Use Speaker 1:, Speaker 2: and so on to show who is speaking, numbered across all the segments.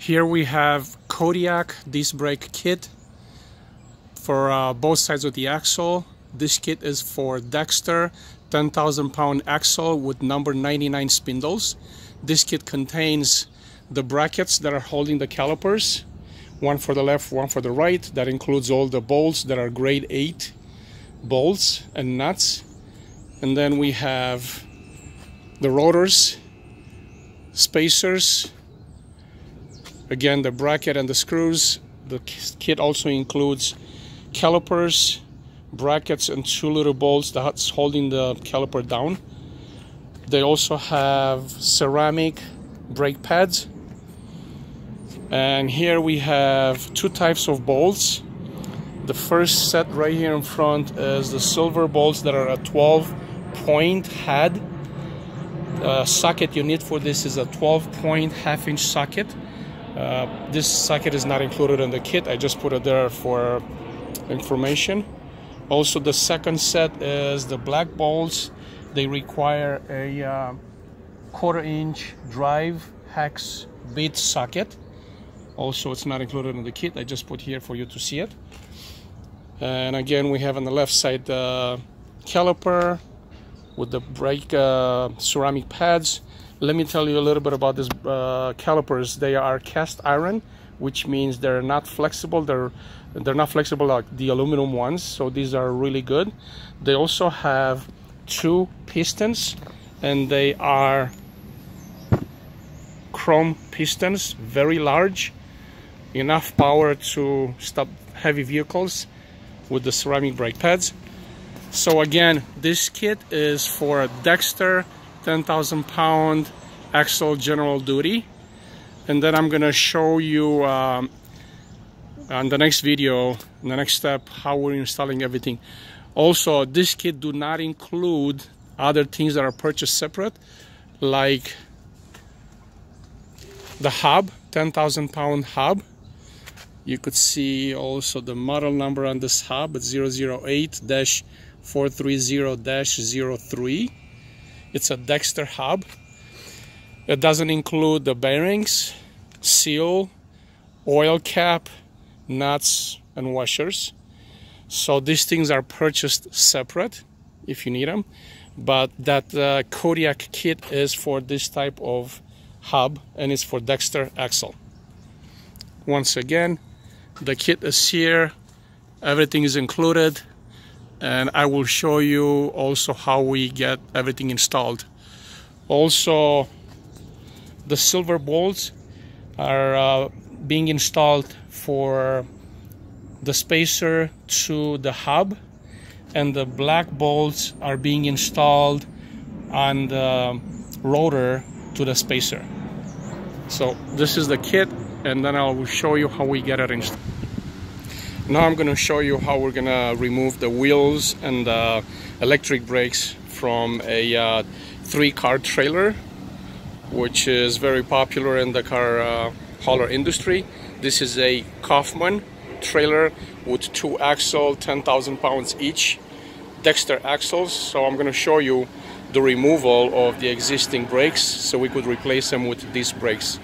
Speaker 1: Here we have Kodiak disc brake kit for uh, both sides of the axle. This kit is for Dexter 10,000 pound axle with number 99 spindles. This kit contains the brackets that are holding the calipers, one for the left, one for the right. That includes all the bolts that are grade 8 bolts and nuts. And then we have the rotors, spacers, again the bracket and the screws. The kit also includes calipers, brackets and two little bolts that's holding the caliper down. They also have ceramic brake pads. And here we have two types of bolts. The first set right here in front is the silver bolts that are a 12 point head. Uh, socket you need for this is a 12 point half inch socket. Uh, this socket is not included in the kit. I just put it there for information. Also, the second set is the black bolts. They require a uh, quarter inch drive hex bit socket. Also, it's not included in the kit. I just put here for you to see it. And again, we have on the left side the caliper with the brake uh, ceramic pads. Let me tell you a little bit about these uh, calipers. They are cast iron, which means they're not flexible. They're they're not flexible like the aluminum ones, so these are really good. They also have two pistons, and they are chrome pistons, very large, enough power to stop heavy vehicles with the ceramic brake pads. So again, this kit is for Dexter 10,000 pound axle general duty. And then I'm gonna show you um, on the next video, the next step, how we're installing everything. Also, this kit do not include other things that are purchased separate, like the hub, 10,000 pound hub. You could see also the model number on this hub, it's 008-430-03. It's a Dexter hub. It doesn't include the bearings, seal, oil cap, nuts, and washers. So these things are purchased separate if you need them. But that uh, Kodiak kit is for this type of hub and it's for Dexter axle. Once again, the kit is here, everything is included, and I will show you also how we get everything installed. Also, the silver bolts are uh, being installed for the spacer to the hub and the black bolts are being installed on the rotor to the spacer. So this is the kit and then I'll show you how we get it installed. Now I'm going to show you how we're going to remove the wheels and the electric brakes from a uh, three car trailer which is very popular in the car uh, hauler industry. This is a Kaufman trailer with two axle, 10,000 pounds each, Dexter axles. So I'm going to show you the removal of the existing brakes so we could replace them with these brakes.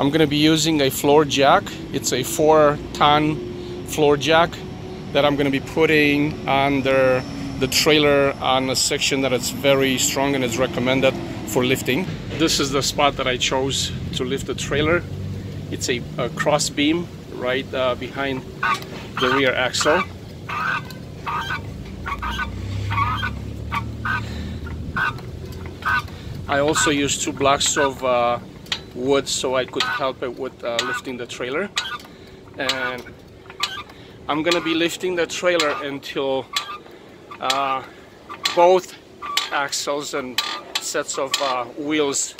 Speaker 1: I'm going to be using a floor jack. It's a four ton floor jack that I'm going to be putting under the trailer on a section that is very strong and is recommended for lifting. This is the spot that I chose to lift the trailer. It's a, a cross beam right uh, behind the rear axle. I also used two blocks of uh, wood so I could help it with uh, lifting the trailer. And I'm gonna be lifting the trailer until uh, both axles and sets of uh, wheels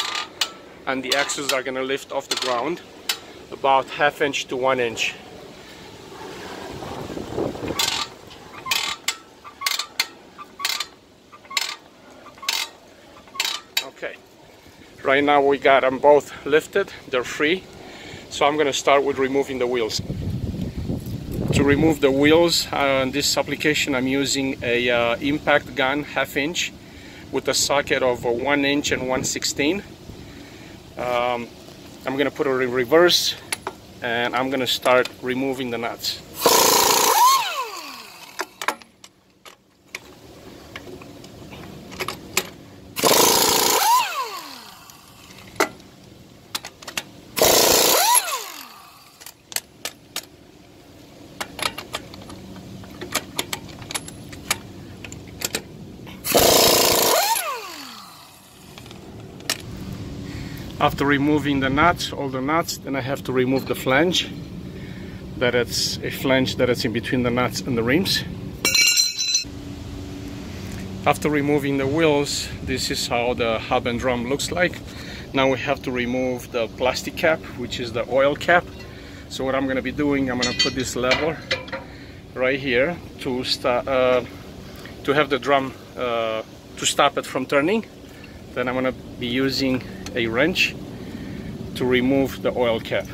Speaker 1: and the axles are gonna lift off the ground about half inch to one inch. Okay, right now we got them both lifted, they're free. So I'm gonna start with removing the wheels. To remove the wheels on uh, this application I'm using a uh, impact gun half inch with a socket of 1 inch and 1 16. Um, I'm gonna put it in reverse and I'm gonna start removing the nuts. After removing the nuts, all the nuts, then I have to remove the flange. That it's a flange that is in between the nuts and the rims. After removing the wheels, this is how the hub and drum looks like. Now we have to remove the plastic cap, which is the oil cap. So what I'm gonna be doing, I'm gonna put this lever right here to start, uh, to have the drum uh, to stop it from turning. Then I'm gonna be using a wrench to remove the oil cap.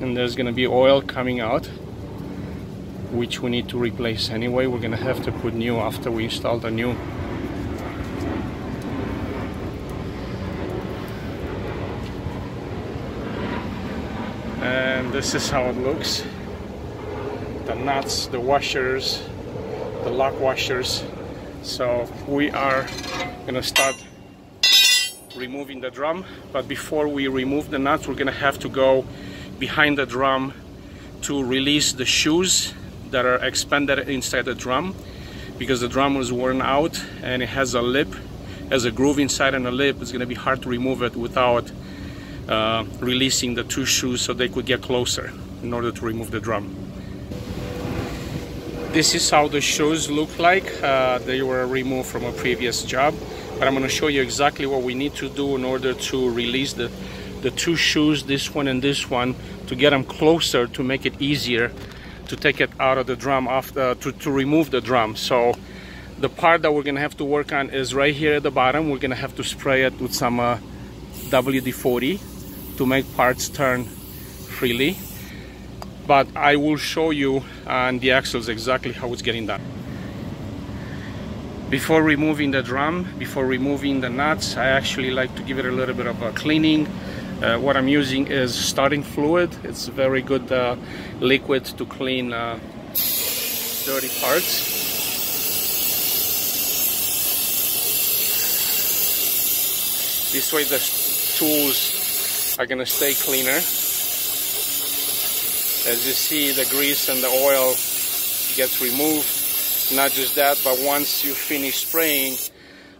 Speaker 1: And there's gonna be oil coming out which we need to replace anyway. We're gonna have to put new after we install the new and this is how it looks nuts, the washers, the lock washers. So we are gonna start removing the drum, but before we remove the nuts, we're gonna have to go behind the drum to release the shoes that are expanded inside the drum because the drum was worn out and it has a lip, has a groove inside and a lip. It's gonna be hard to remove it without uh, releasing the two shoes so they could get closer in order to remove the drum. This is how the shoes look like. Uh, they were removed from a previous job. But I'm going to show you exactly what we need to do in order to release the, the two shoes, this one and this one, to get them closer to make it easier to take it out of the drum, after, to, to remove the drum. So the part that we're going to have to work on is right here at the bottom. We're going to have to spray it with some uh, WD-40 to make parts turn freely but I will show you on the axles exactly how it's getting done. Before removing the drum, before removing the nuts, I actually like to give it a little bit of a cleaning. Uh, what I'm using is starting fluid. It's very good uh, liquid to clean uh, dirty parts. This way the tools are gonna stay cleaner. As you see, the grease and the oil gets removed. Not just that, but once you finish spraying,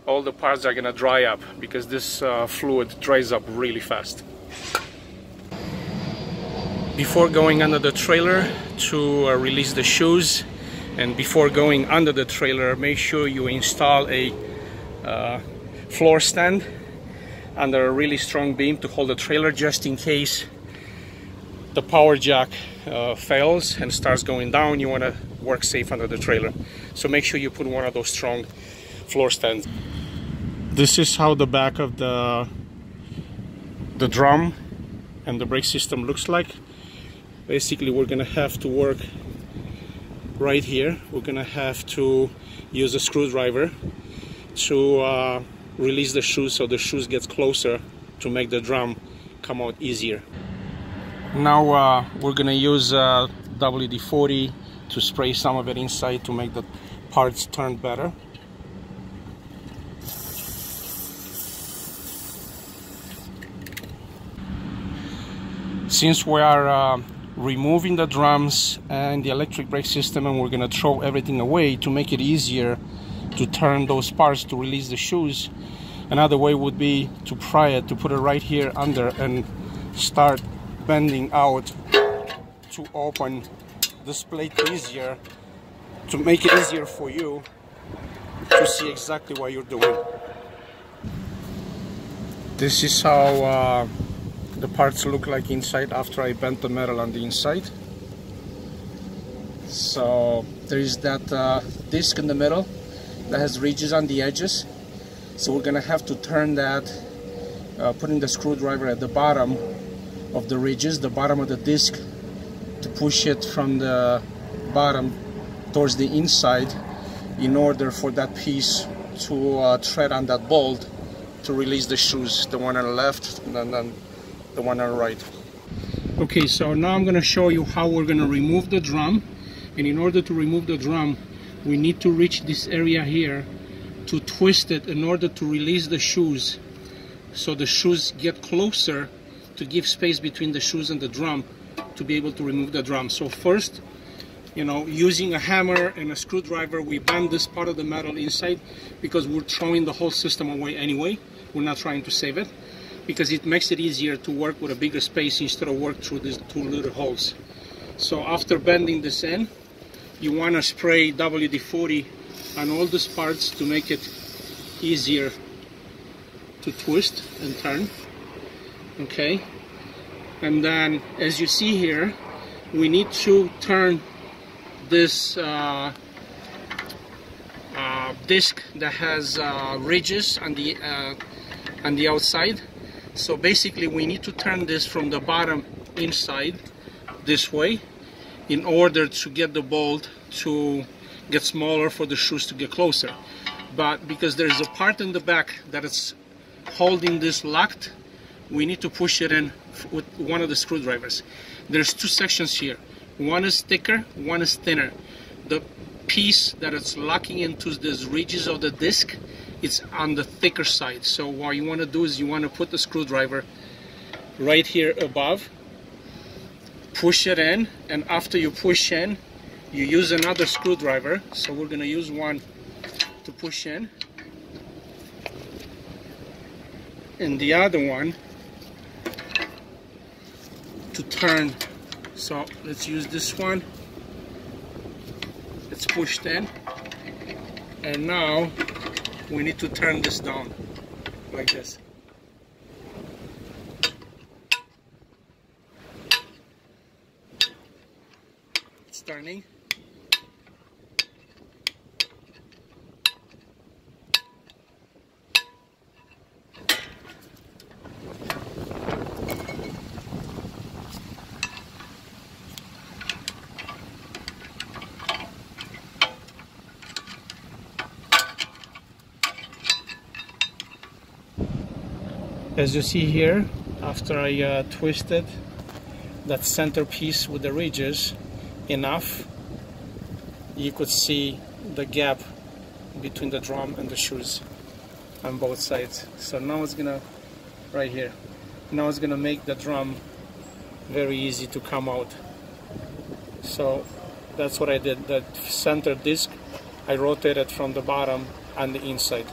Speaker 1: all the parts are gonna dry up because this uh, fluid dries up really fast. Before going under the trailer to uh, release the shoes and before going under the trailer, make sure you install a uh, floor stand under a really strong beam to hold the trailer just in case the power jack uh, fails and starts going down, you want to work safe under the trailer. So make sure you put one of those strong floor stands. This is how the back of the the drum and the brake system looks like. Basically, we're gonna have to work right here. We're gonna have to use a screwdriver to uh, release the shoes so the shoes gets closer to make the drum come out easier. Now uh, we're gonna use uh, WD-40 to spray some of it inside to make the parts turn better. Since we are uh, removing the drums and the electric brake system and we're gonna throw everything away to make it easier to turn those parts to release the shoes, another way would be to pry it, to put it right here under and start bending out to open this plate easier to make it easier for you to see exactly what you're doing. This is how uh, the parts look like inside after I bent the metal on the inside. So there is that uh, disc in the middle that has ridges on the edges. So we're gonna have to turn that uh, putting the screwdriver at the bottom of the ridges, the bottom of the disc, to push it from the bottom towards the inside in order for that piece to uh, tread on that bolt to release the shoes, the one on the left and then the one on the right. Okay, so now I'm going to show you how we're going to remove the drum. And in order to remove the drum, we need to reach this area here to twist it in order to release the shoes. So the shoes get closer to give space between the shoes and the drum to be able to remove the drum. So first, you know, using a hammer and a screwdriver, we bend this part of the metal inside because we're throwing the whole system away anyway. We're not trying to save it because it makes it easier to work with a bigger space instead of work through these two little holes. So after bending this in, you want to spray WD-40 on all these parts to make it easier to twist and turn. Okay, and then as you see here, we need to turn this uh, uh, disc that has uh, ridges on the uh, on the outside so basically we need to turn this from the bottom inside this way in order to get the bolt to get smaller for the shoes to get closer. But because there's a part in the back that is holding this locked, we need to push it in with one of the screwdrivers. There's two sections here. One is thicker, one is thinner. The piece that it's locking into the ridges of the disc it's on the thicker side. So what you want to do is you want to put the screwdriver right here above, push it in, and after you push in, you use another screwdriver. So we're going to use one to push in, and the other one to turn. So let's use this one. It's pushed in, and now we need to turn this down like this. It's turning. As you see here after I uh, twisted that center piece with the ridges enough you could see the gap between the drum and the shoes on both sides. So now it's gonna right here now it's gonna make the drum very easy to come out. So that's what I did. The center disc I rotated from the bottom and the inside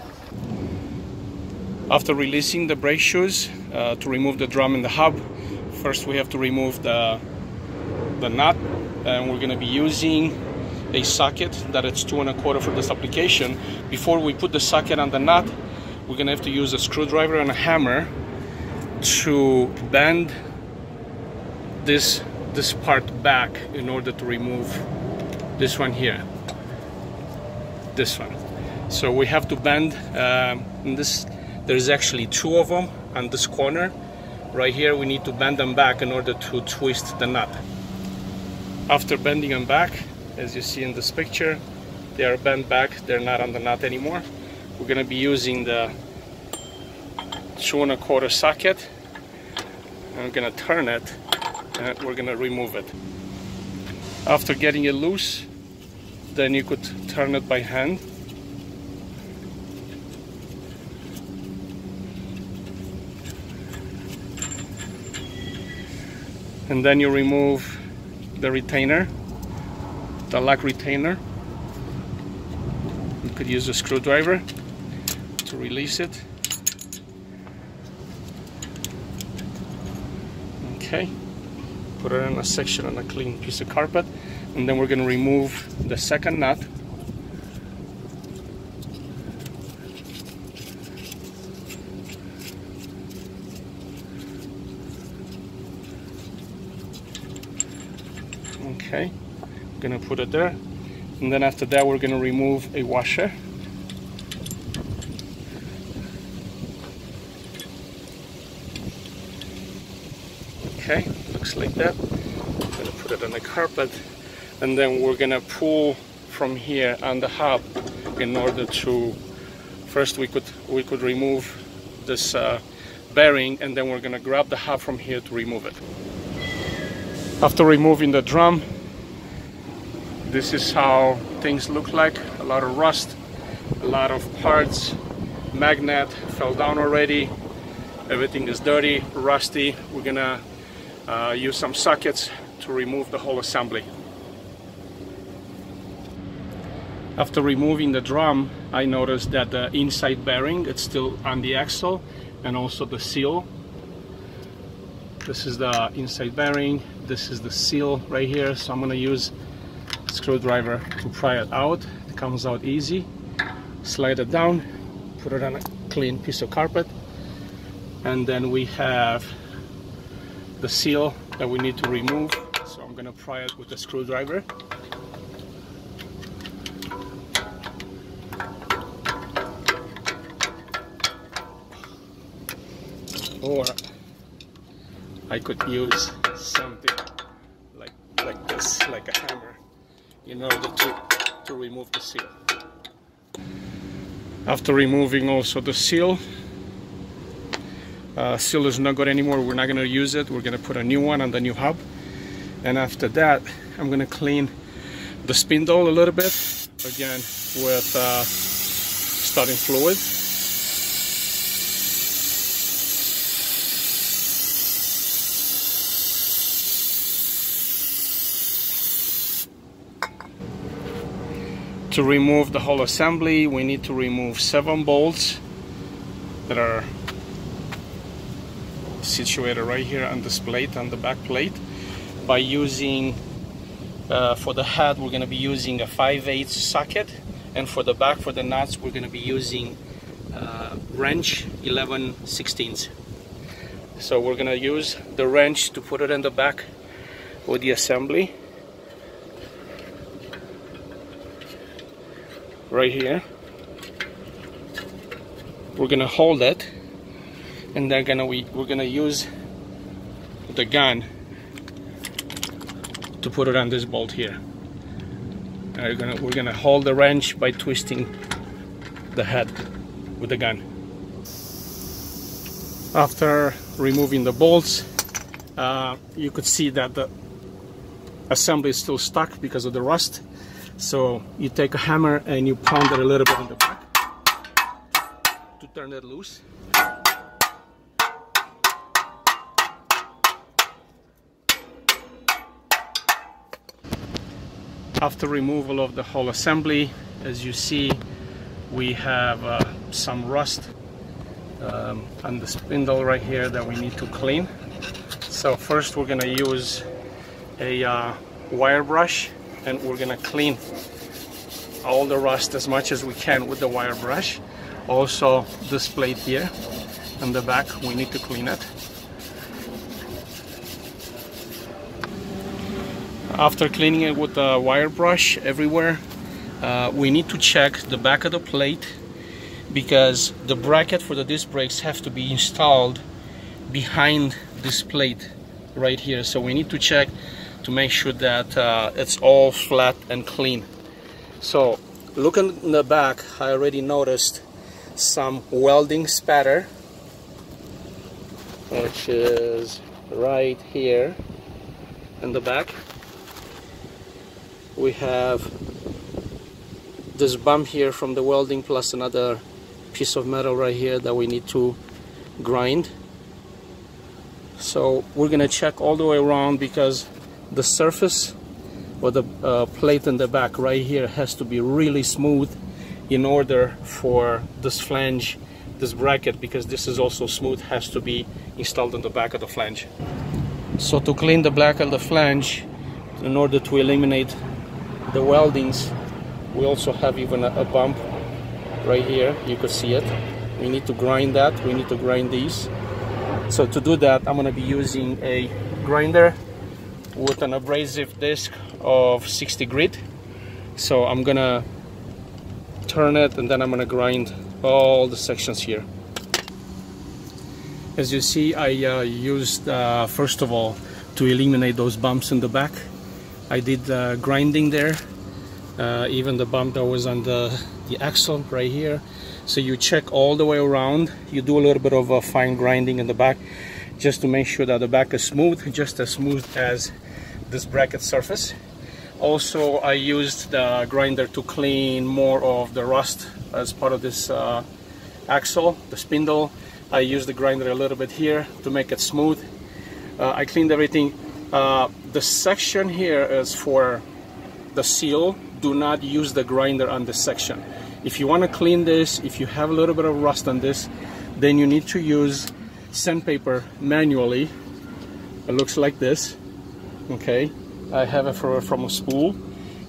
Speaker 1: after releasing the brake shoes uh, to remove the drum and the hub, first we have to remove the, the nut and we're going to be using a socket that it's two and a quarter for this application. Before we put the socket on the nut, we're going to have to use a screwdriver and a hammer to bend this this part back in order to remove this one here this one so we have to bend um, this there's actually two of them on this corner. Right here we need to bend them back in order to twist the nut. After bending them back, as you see in this picture, they are bent back, they're not on the nut anymore. We're going to be using the two and a quarter socket. I'm going to turn it and we're going to remove it. After getting it loose, then you could turn it by hand and then you remove the retainer the lock retainer. You could use a screwdriver to release it. Okay. Put it in a section on a clean piece of carpet and then we're going to remove the second nut okay I'm gonna put it there. And then after that we're gonna remove a washer. Okay looks like that. I'm gonna put it on the carpet. And then we're gonna pull from here on the hub in order to first we could we could remove this uh, bearing and then we're gonna grab the hub from here to remove it. After removing the drum this is how things look like. A lot of rust a lot of parts magnet fell down already. Everything is dirty rusty. We're gonna uh, use some sockets to remove the whole assembly. After removing the drum I noticed that the inside bearing it's still on the axle and also the seal. This is the inside bearing. This is the seal right here. So I'm gonna use screwdriver to pry it out. It comes out easy. Slide it down put it on a clean piece of carpet. And then we have the seal that we need to remove. So I'm gonna pry it with a screwdriver. Or I could use something like like this, like a hammer, in order to, to remove the seal. After removing also the seal, uh, seal is not good anymore, we're not going to use it, we're going to put a new one on the new hub. And after that, I'm going to clean the spindle a little bit, again with uh, starting fluid. To remove the whole assembly. We need to remove seven bolts that are situated right here on this plate on the back plate. By using uh, for the head we're going to be using a 5 8 socket. And for the back for the nuts we're going to be using uh, wrench 11 16 so we're going to use the wrench to put it in the back with the assembly right here. We're gonna hold it and then gonna we we're gonna use the gun to put it on this bolt here. And we're gonna we're gonna hold the wrench by twisting the head with the gun. After removing the bolts uh, you could see that the assembly is still stuck because of the rust so you take a hammer and you pound it a little bit in the back to turn it loose. After removal of the whole assembly, as you see, we have uh, some rust um, on the spindle right here that we need to clean. So first we're gonna use a uh, wire brush and we're gonna clean all the rust as much as we can with the wire brush. Also this plate here on the back we need to clean it. After cleaning it with the wire brush everywhere uh, we need to check the back of the plate because the bracket for the disc brakes have to be installed behind this plate right here. So we need to check to make sure that uh, it's all flat and clean. So looking in the back, I already noticed some welding spatter, which is right here in the back. We have this bump here from the welding plus another piece of metal right here that we need to grind. So we're gonna check all the way around because the surface or the uh, plate in the back right here has to be really smooth in order for this flange this bracket because this is also smooth has to be installed on the back of the flange. So to clean the back of the flange in order to eliminate the weldings we also have even a, a bump right here. You could see it. We need to grind that. We need to grind these. So to do that I'm going to be using a grinder with an abrasive disc of 60 grit so I'm gonna turn it and then I'm gonna grind all the sections here as you see I uh, used uh, first of all to eliminate those bumps in the back I did uh, grinding there uh, even the bump that was on the, the axle right here. So you check all the way around. You do a little bit of a fine grinding in the back just to make sure that the back is smooth, just as smooth as this bracket surface. Also, I used the grinder to clean more of the rust as part of this uh, axle, the spindle. I used the grinder a little bit here to make it smooth. Uh, I cleaned everything. Uh, the section here is for the seal. Do not use the grinder on this section. If you want to clean this, if you have a little bit of rust on this, then you need to use sandpaper manually. It looks like this, okay? I have it for, from a spool.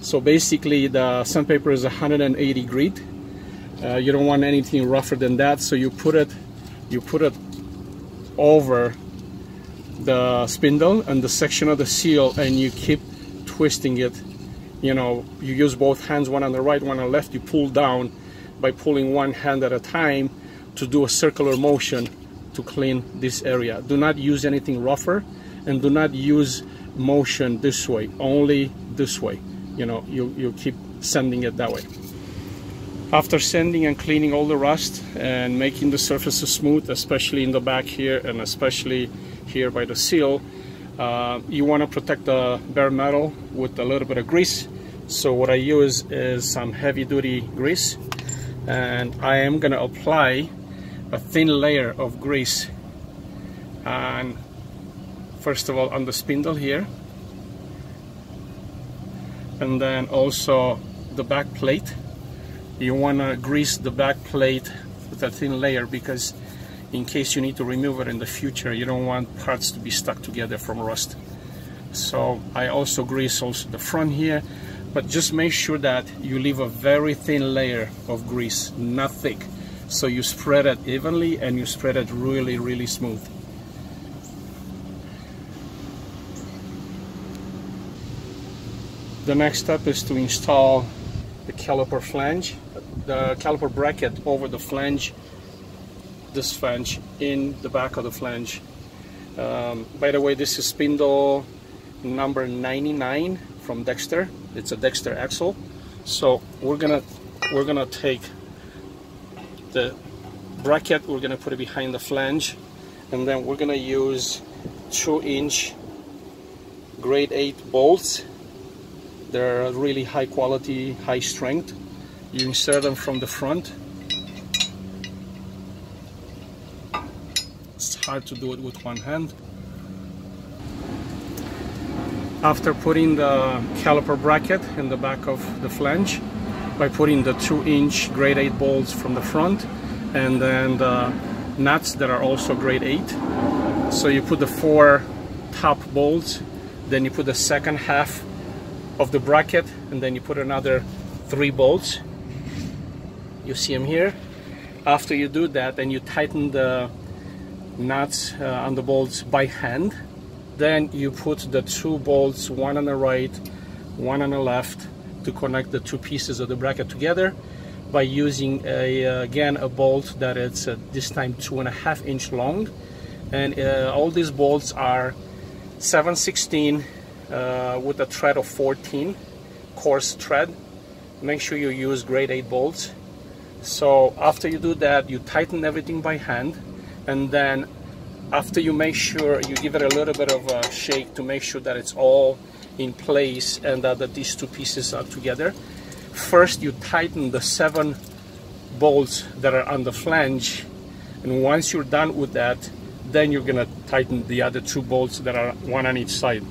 Speaker 1: So basically the sandpaper is 180 grit. Uh, you don't want anything rougher than that, so you put it, you put it over the spindle and the section of the seal and you keep twisting it. You know, you use both hands, one on the right, one on the left, you pull down by pulling one hand at a time to do a circular motion to clean this area. Do not use anything rougher and do not use motion this way, only this way. You know, you, you keep sanding it that way. After sanding and cleaning all the rust and making the surfaces smooth, especially in the back here and especially here by the seal, uh, you want to protect the bare metal with a little bit of grease. So what I use is some heavy duty grease and I am going to apply a thin layer of grease and first of all on the spindle here. And then also the back plate. You want to grease the back plate with a thin layer because in case you need to remove it in the future you don't want parts to be stuck together from rust. So I also grease also the front here but just make sure that you leave a very thin layer of grease not thick. So you spread it evenly and you spread it really really smooth the next step is to install the caliper flange the caliper bracket over the flange this flange in the back of the flange. Um, by the way this is spindle number 99 from Dexter. It's a Dexter axle. So we're gonna we're gonna take the bracket we're gonna put it behind the flange and then we're gonna use two inch grade 8 bolts they're really high quality high strength. You insert them from the front. It's hard to do it with one hand. After putting the caliper bracket in the back of the flange by putting the 2 inch grade 8 bolts from the front and then the nuts that are also grade 8 so you put the four top bolts then you put the second half of the bracket and then you put another three bolts. You see them here. After you do that and you tighten the nuts uh, on the bolts by hand. Then you put the two bolts one on the right one on the left to connect the two pieces of the bracket together by using a uh, again a bolt that is uh, this time two and a half inch long. And uh, all these bolts are 716 uh, with a thread of 14 coarse thread. Make sure you use grade 8 bolts. So after you do that you tighten everything by hand and then after you make sure you give it a little bit of a shake to make sure that it's all in place and that, that these two pieces are together. First you tighten the seven bolts that are on the flange and once you're done with that then you're gonna tighten the other two bolts that are one on each side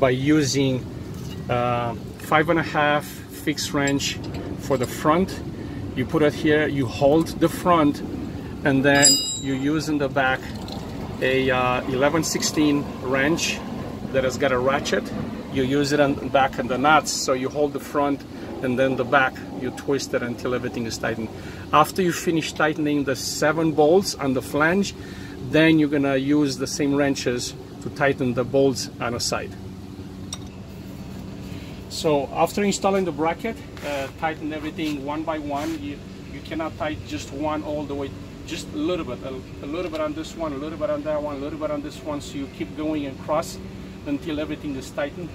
Speaker 1: by using uh, five and a half fixed wrench for the front. You put it here you hold the front and then you use in the back a uh, 11 16 wrench that has got a ratchet. You use it on the back and the nuts so you hold the front and then the back you twist it until everything is tightened. After you finish tightening the seven bolts on the flange then you're gonna use the same wrenches to tighten the bolts on the side so after installing the bracket uh, tighten everything one by one you you cannot tighten just one all the way just a little bit a, a little bit on this one a little bit on that one a little bit on this one so you keep going across until everything is tightened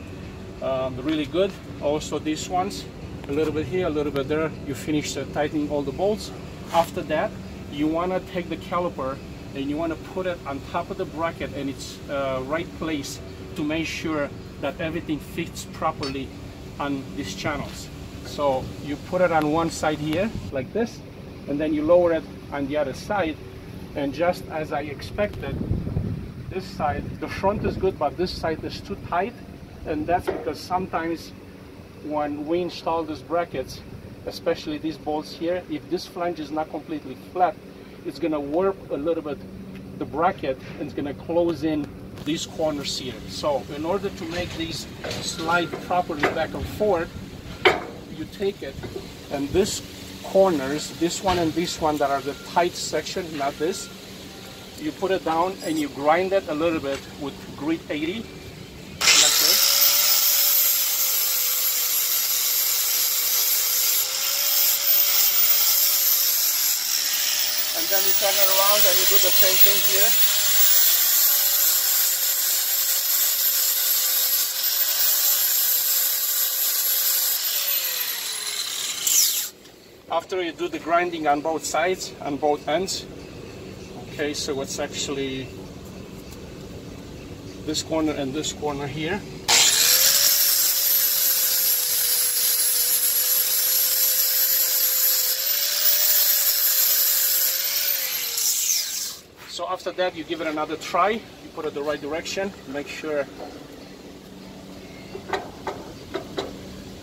Speaker 1: um, really good also these ones a little bit here, a little bit there. You finish uh, tightening all the bolts. After that, you want to take the caliper and you want to put it on top of the bracket in its uh, right place to make sure that everything fits properly on these channels. So you put it on one side here like this and then you lower it on the other side and just as I expected this side the front is good but this side is too tight and that's because sometimes when we install these brackets especially these bolts here if this flange is not completely flat it's gonna warp a little bit the bracket and it's gonna close in these corners here so in order to make these slide properly back and forth you take it and this corners this one and this one that are the tight section not this you put it down and you grind it a little bit with grit 80 and then you turn it around and you do the same thing here. After you do the grinding on both sides, on both ends, okay, so it's actually this corner and this corner here. So after that, you give it another try. You put it the right direction. Make sure.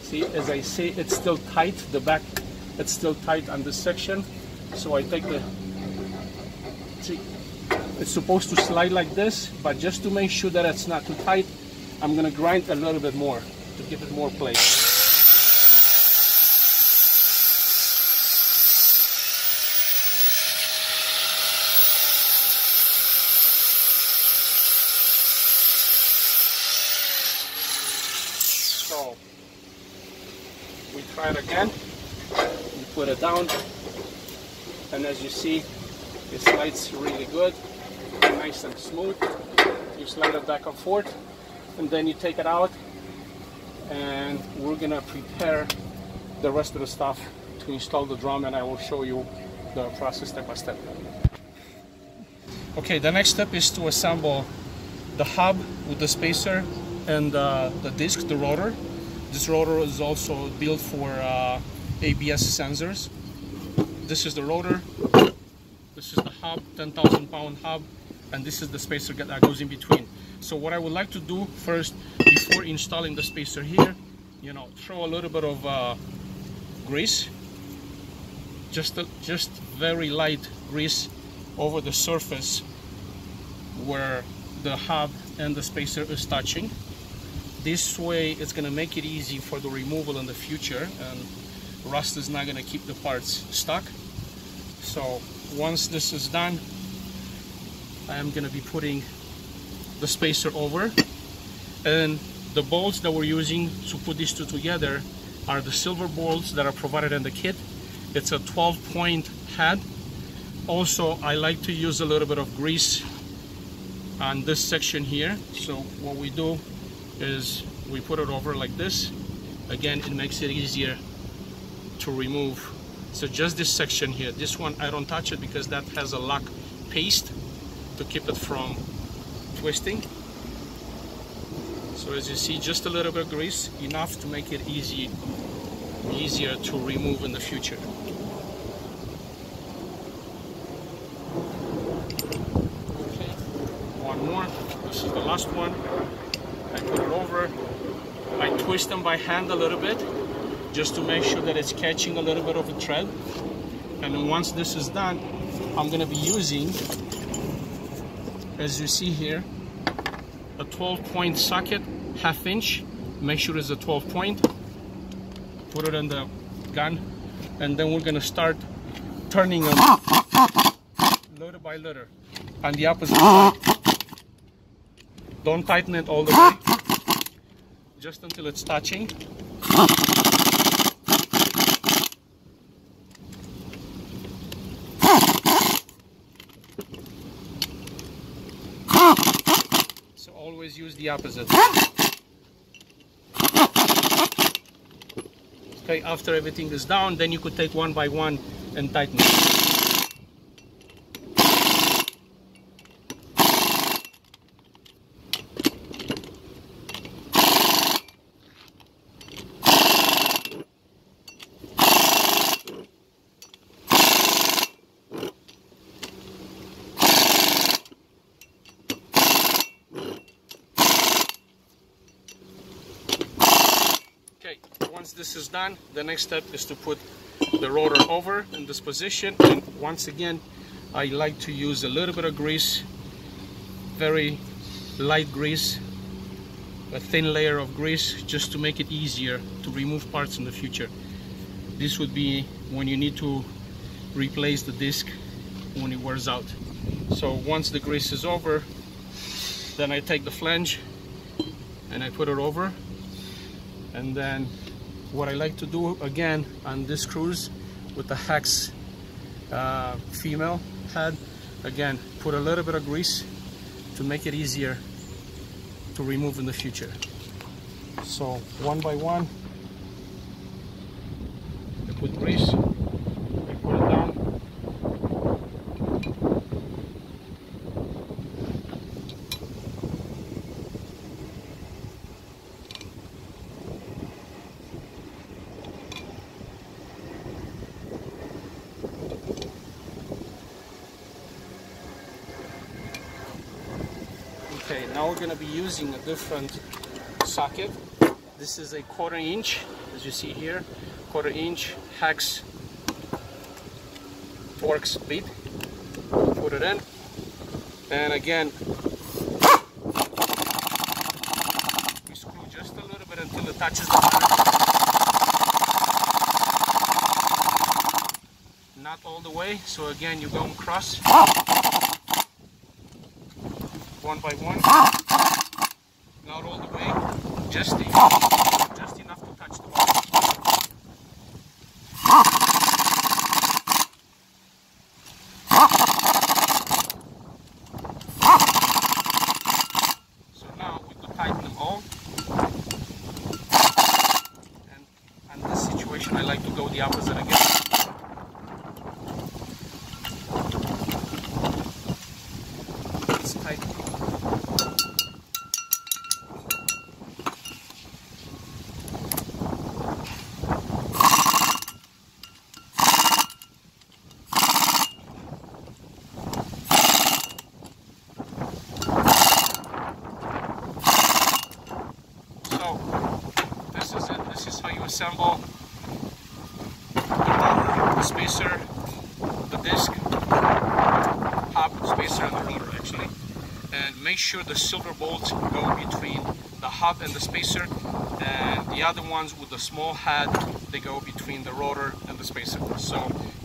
Speaker 1: See, as I say, it's still tight. The back, it's still tight on this section. So I take the. See, it's supposed to slide like this, but just to make sure that it's not too tight, I'm gonna grind a little bit more to give it more play. So we try it again. You put it down, and you see, it slides really good, nice and smooth. You slide it back and forth, and then you take it out, and we're gonna prepare the rest of the stuff to install the drum, and I will show you the process step by step. Okay, the next step is to assemble the hub with the spacer and uh, the disc, the rotor. This rotor is also built for uh, ABS sensors. This is the rotor. This is the hub, 10,000 pound hub, and this is the spacer that goes in between. So what I would like to do first, before installing the spacer here, you know, throw a little bit of uh, grease, just a, just very light grease over the surface where the hub and the spacer is touching. This way it's going to make it easy for the removal in the future and rust is not going to keep the parts stuck. So once this is done, I am going to be putting the spacer over and the bolts that we're using to put these two together are the silver bolts that are provided in the kit. It's a 12 point head. Also, I like to use a little bit of grease on this section here. So what we do is we put it over like this. Again, it makes it easier to remove. So just this section here, this one I don't touch it because that has a lock paste to keep it from twisting. So as you see, just a little bit of grease, enough to make it easy, easier to remove in the future. Okay, one more. This is the last one. I put it over. I twist them by hand a little bit, just to make sure that it's catching a little bit of a thread. And then once this is done, I'm gonna be using, as you see here, a 12 point socket, half inch. Make sure it's a 12 point. Put it in the gun, and then we're gonna start turning them little by little on the opposite side. Don't tighten it all the way, just until it's touching. So always use the opposite. Okay, after everything is down, then you could take one by one and tighten it. once this is done, the next step is to put the rotor over in this position. And once again, I like to use a little bit of grease, very light grease, a thin layer of grease, just to make it easier to remove parts in the future. This would be when you need to replace the disc when it wears out. So once the grease is over, then I take the flange and I put it over and then what I like to do again on this cruise with the hex uh, female head again put a little bit of grease to make it easier to remove in the future. So one by one I put grease Okay, now we're going to be using a different socket. This is a quarter inch, as you see here, quarter inch hex Torx bit. Put it in, and again, we screw just a little bit until it touches the bottom. Not all the way, so again, you go across one by one. Not all the way, just enough, just enough to touch the bottom. So now we could tighten them all. And in this situation I like to go the opposite again. assemble the the spacer, the disc, hub, spacer and the rotor actually. And make sure the silver bolts go between the hub and the spacer and the other ones with the small head they go between the rotor and the spacer. So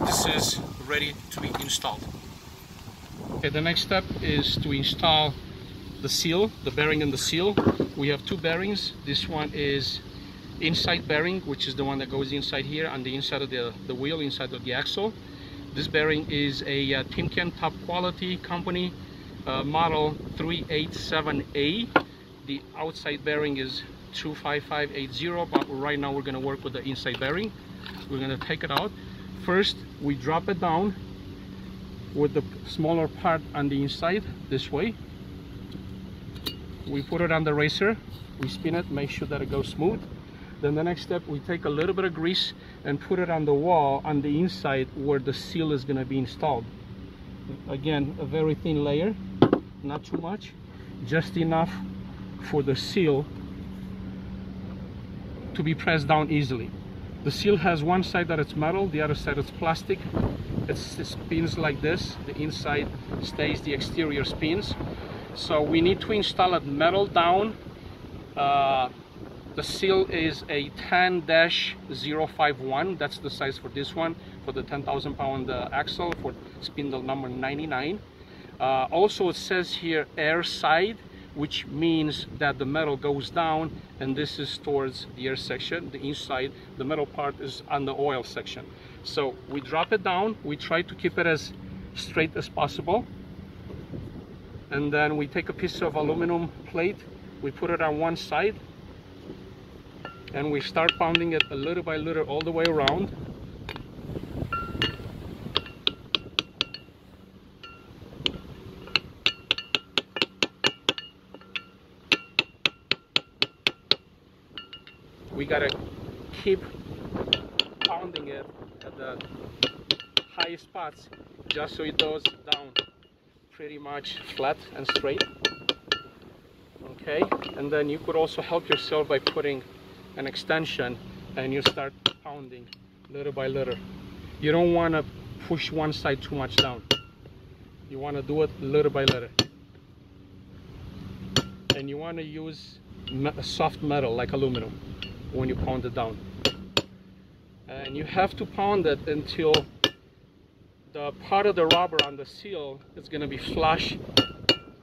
Speaker 1: this is ready to be installed. Okay, the next step is to install the seal, the bearing and the seal. We have two bearings. This one is inside bearing which is the one that goes inside here on the inside of the, the wheel inside of the axle this bearing is a uh, Timken top quality company uh, model 387A the outside bearing is 25580 but right now we're going to work with the inside bearing. We're going to take it out. First we drop it down with the smaller part on the inside this way. We put it on the racer we spin it make sure that it goes smooth. Then the next step, we take a little bit of grease and put it on the wall on the inside where the seal is gonna be installed. Again, a very thin layer, not too much, just enough for the seal to be pressed down easily. The seal has one side that it's metal, the other side is plastic. It's, it spins like this. The inside stays, the exterior spins. So we need to install it metal down uh, the seal is a 10-051. That's the size for this one, for the 10,000 pound uh, axle for spindle number 99. Uh, also, it says here air side, which means that the metal goes down and this is towards the air section. The inside, the metal part is on the oil section. So we drop it down. We try to keep it as straight as possible. And then we take a piece of aluminum plate. We put it on one side and we start pounding it a little by little all the way around we gotta keep pounding it at the highest spots just so it goes down pretty much flat and straight. Okay and then you could also help yourself by putting an extension and you start pounding little by little. You don't want to push one side too much down. You want to do it little by little. And you want to use soft metal like aluminum when you pound it down. And you have to pound it until the part of the rubber on the seal is going to be flush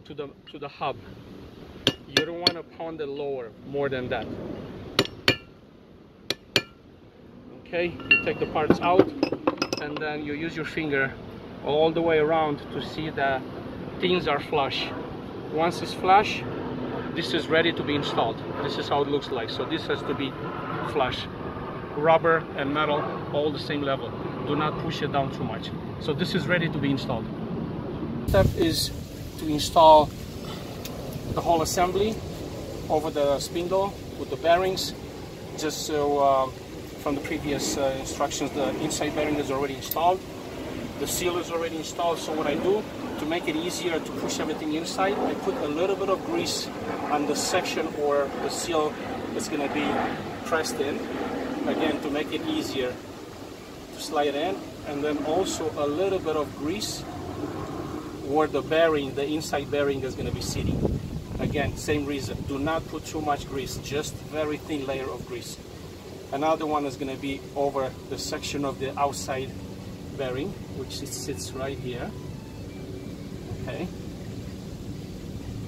Speaker 1: to the to the hub. You don't want to pound it lower more than that. Okay, you take the parts out and then you use your finger all the way around to see that things are flush. Once it's flush, this is ready to be installed. This is how it looks like. So this has to be flush. Rubber and metal all the same level. Do not push it down too much. So this is ready to be installed. Step is to install the whole assembly over the spindle with the bearings just so uh, from the previous uh, instructions the inside bearing is already installed. The seal is already installed. So what I do to make it easier to push everything inside, I put a little bit of grease on the section or the seal that's going to be pressed in. Again, to make it easier to slide in. And then also a little bit of grease where the bearing, the inside bearing is going to be sitting. Again, same reason. Do not put too much grease, just very thin layer of grease. Another one is going to be over the section of the outside bearing, which sits right here okay.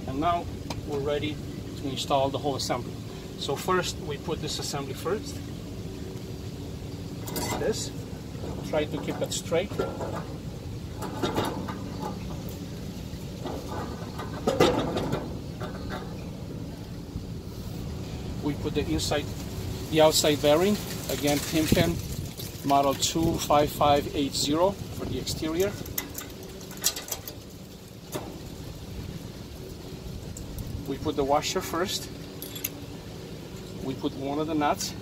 Speaker 1: And now we're ready to install the whole assembly. So first we put this assembly first. Like this. Try to keep it straight. We put the inside the outside bearing. Again Timken model 25580 for the exterior put the washer first. We put one of the nuts.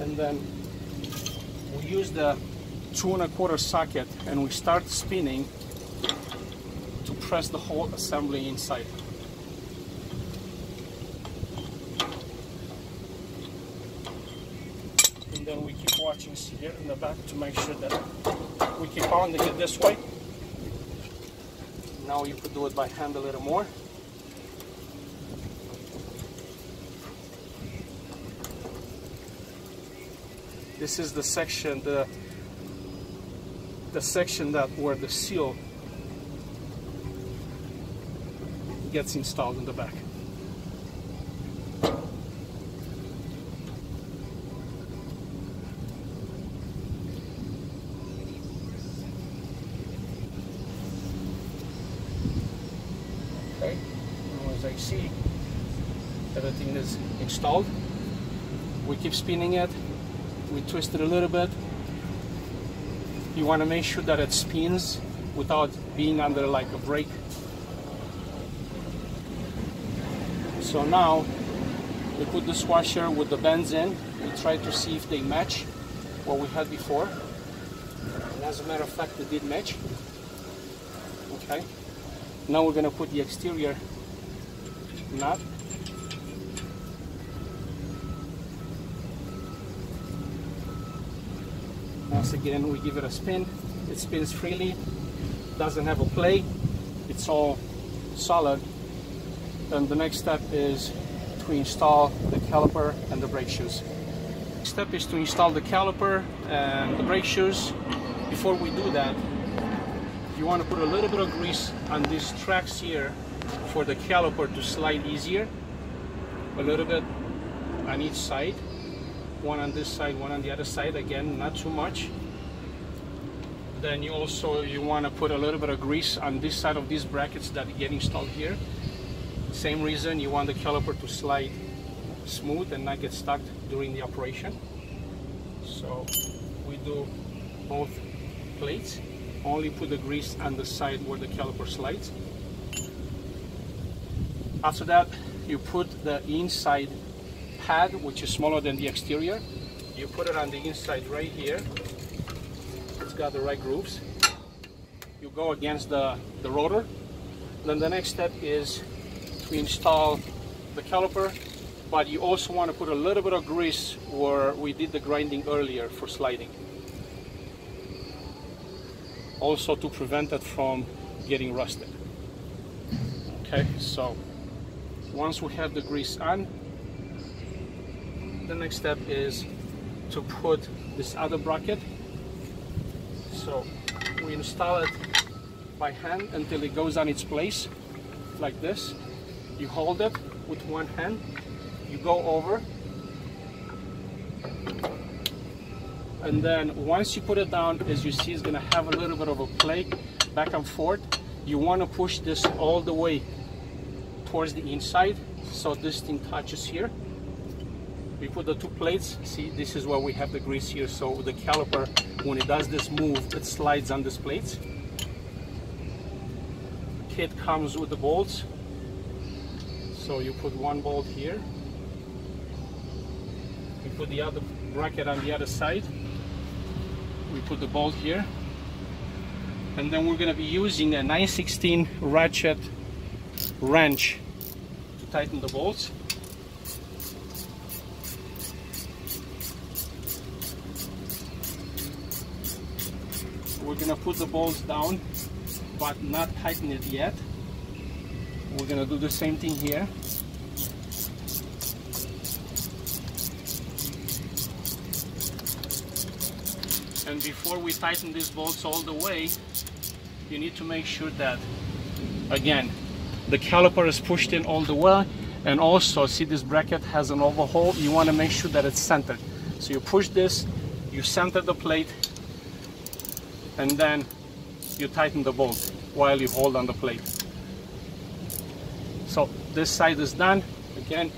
Speaker 1: And then we use the two and a quarter socket and we start spinning to press the whole assembly inside. And then we keep watching here in the back to make sure that we keep pounding it this way now you could do it by hand a little more. This is the section, the, the section that where the seal gets installed in the back. as I see everything we keep spinning it. We twist it a little bit. You want to make sure that it spins without being under like a brake. So now we put this washer with the bends in. We try to see if they match what we had before. And as a matter of fact they did match. Okay. Now we're to put the exterior nut. Once again, we give it a spin. It spins freely, doesn't have a play. It's all solid. And the next step is to install the caliper and the brake shoes. Next step is to install the caliper and the brake shoes. Before we do that, you want to put a little bit of grease on these tracks here for the caliper to slide easier a little bit on each side one on this side one on the other side again not too much then you also you want to put a little bit of grease on this side of these brackets that get installed here Same reason you want the caliper to slide smooth and not get stuck during the operation. So we do both plates. Only put the grease on the side where the caliper slides. After that, you put the inside pad, which is smaller than the exterior. You put it on the inside right here. It's got the right grooves. You go against the, the rotor. Then the next step is to install the caliper, but you also want to put a little bit of grease where we did the grinding earlier for sliding. Also to prevent it from getting rusted. Okay, so once we have the grease on, the next step is to put this other bracket. So we install it by hand until it goes on its place like this. You hold it with one hand, you go over, and then once you put it down, as you see, it's gonna have a little bit of a play back and forth. You wanna push this all the way towards the inside so this thing touches here we put the two plates see this is where we have the grease here. So the caliper when it does this move it slides on this plate. Kit comes with the bolts. So you put one bolt here. We put the other bracket on the other side. We put the bolt here. And then we're going to be using a 916 ratchet wrench to tighten the bolts. We're gonna put the bolts down but not tighten it yet. We're gonna do the same thing here. And before we tighten these bolts all the way, you need to make sure that, again, the caliper is pushed in all the way and also see this bracket has an hole you want to make sure that it's centered so you push this you center the plate and then you tighten the bolt while you hold on the plate. So this side is done. Again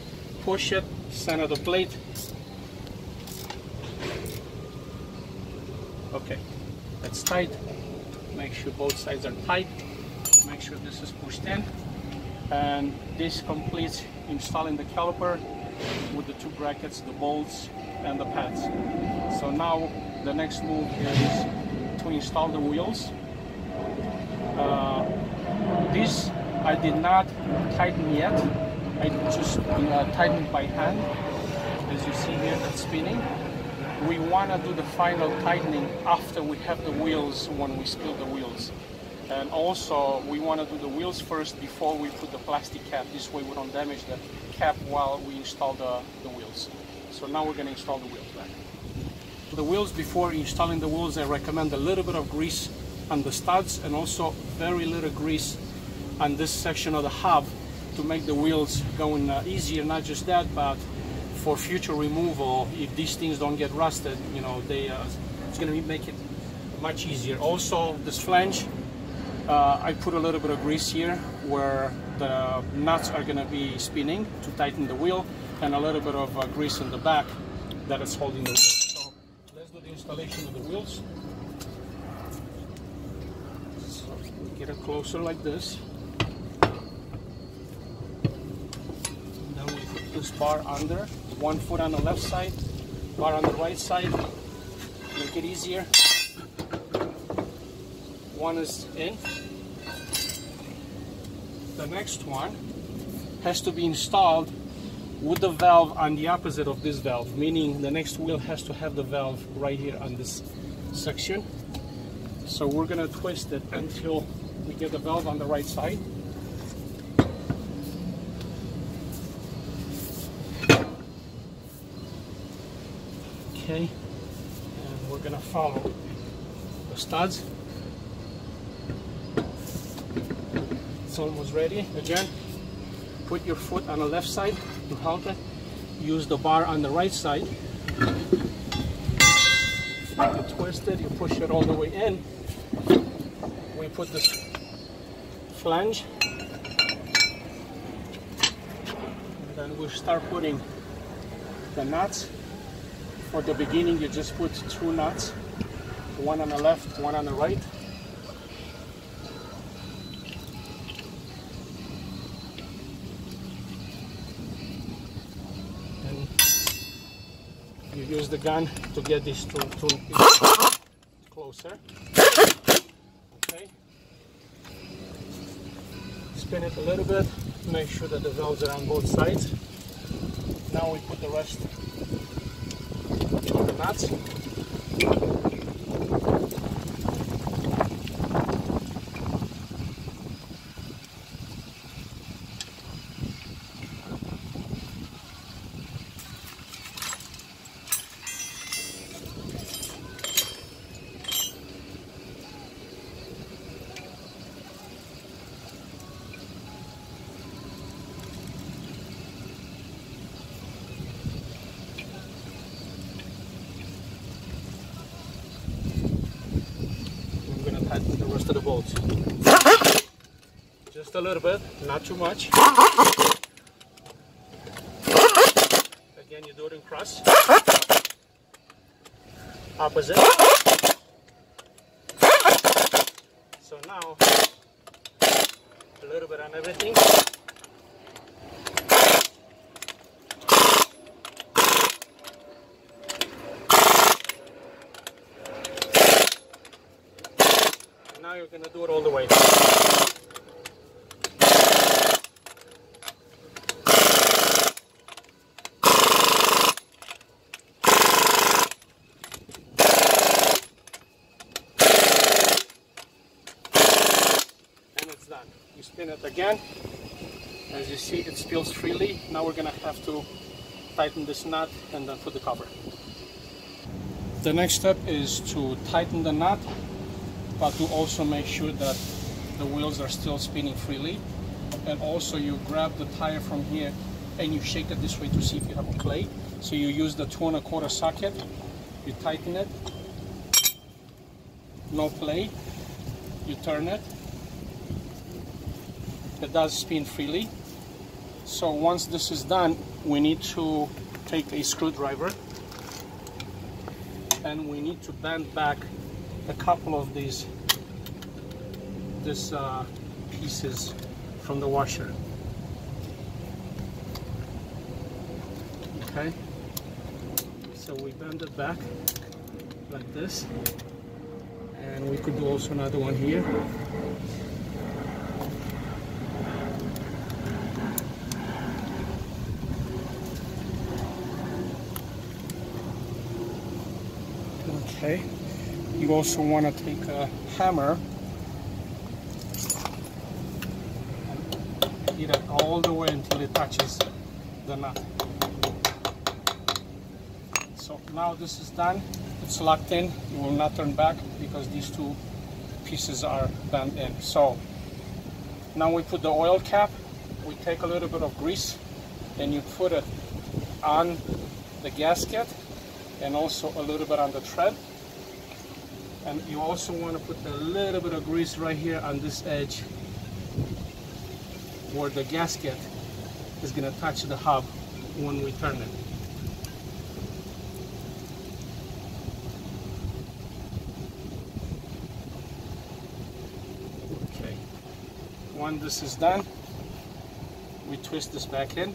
Speaker 1: push it center the plate. Okay that's tight. Make sure both sides are tight. Make sure this is pushed in. And this completes installing the caliper with the two brackets, the bolts and the pads. So now the next move is to install the wheels. Uh, this I did not tighten yet. I just uh, tightened by hand. As you see here, it's spinning. We want to do the final tightening after we have the wheels when we spill the wheels. And also, we want to do the wheels first before we put the plastic cap. This way we don't damage the cap while we install the, the wheels. So now we're going to install the wheels back. The wheels, before installing the wheels, I recommend a little bit of grease on the studs and also very little grease on this section of the hub to make the wheels going uh, easier. Not just that, but for future removal, if these things don't get rusted, you know, they uh, it's going to make it much easier. Also, this flange, uh, I put a little bit of grease here where the nuts are going to be spinning to tighten the wheel and a little bit of uh, grease in the back that is holding the wheel. The installation of the wheels. So get it closer like this. Then we put this bar under, one foot on the left side, bar on the right side, make it easier one is in. The next one has to be installed with the valve on the opposite of this valve, meaning the next wheel has to have the valve right here on this section. So we're gonna twist it until we get the valve on the right side. Okay, and we're gonna follow the studs It's almost ready. Again, put your foot on the left side to it. Use the bar on the right side. You twist it, you push it all the way in. We put this flange And then we'll start putting the nuts. For the beginning, you just put two nuts, one on the left, one on the right. The gun to get these two, two closer. Okay. Spin it a little bit, make sure that the valves are on both sides. Now we put the rest of the nuts. I'm gonna tighten the rest of the bolts. Just a little bit, not too much. Again, you do it in cross. Opposite. So now, a little bit on everything. Now you're gonna do it all the way. And it's done. You spin it again. As you see, it spills freely. Now we're gonna have to tighten this nut and then put the cover. The next step is to tighten the nut but to also make sure that the wheels are still spinning freely. And also you grab the tire from here and you shake it this way to see if you have a play. So you use the two and a quarter socket, you tighten it, no play, you turn it, it does spin freely. So once this is done, we need to take a screwdriver and we need to bend back a couple of these this uh, pieces from the washer. Okay, so we bend it back like this, and we could do also another one here. Okay you also want to take a hammer and hit it all the way until it touches the nut. So now this is done, it's locked in, you will not turn back because these two pieces are bent in. So now we put the oil cap, we take a little bit of grease and you put it on the gasket and also a little bit on the tread and you also want to put a little bit of grease right here on this edge where the gasket is going to touch the hub when we turn it. Okay, when this is done, we twist this back in